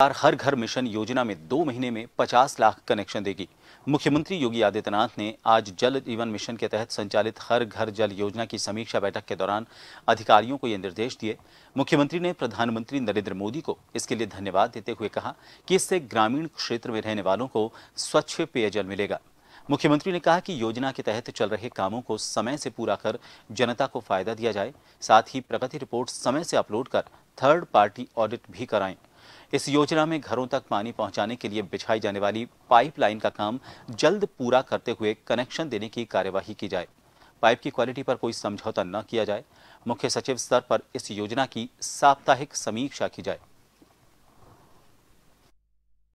सरकार हर घर मिशन योजना में दो महीने में 50 लाख कनेक्शन देगी। मुख्यमंत्री योगी आदित्यनाथ ने आज जल जीवन मिशन के तहत संचालित हर घर जल योजना की समीक्षा बैठक के दौरान अधिकारियों को ये निर्देश दिए। मुख्यमंत्री ने प्रधानमंत्री नरेंद्र मोदी को इसके लिए धन्यवाद देते हुए कहा कि इससे ग्रामीण क्षेत्र में रहने वालों को स्वच्छ पेयजल मिलेगा। मुख्यमंत्री ने कहा कि योजना के तहत चल रहे कामों को समय से पूरा कर जनता को फ़ायदा दिया जाए। साथ ही प्रगति रिपोर्ट समय से अपलोड कर थर्ड पार्टी ऑडिट भी कराएँ। इस योजना में घरों तक पानी पहुँचाने के लिए बिछाई जाने वाली पाइपलाइन का काम जल्द पूरा करते हुए कनेक्शन देने की कार्यवाही की जाए। पाइप की क्वालिटी पर कोई समझौता न किया जाए। मुख्य सचिव स्तर पर इस योजना की साप्ताहिक समीक्षा की जाए।